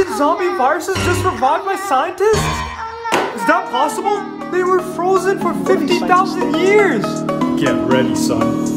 Did zombie viruses just revived by scientists? Is that possible? They were frozen for 50,000 years! Get ready, son.